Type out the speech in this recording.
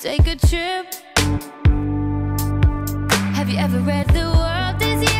Take a trip Have you ever read The World Is You?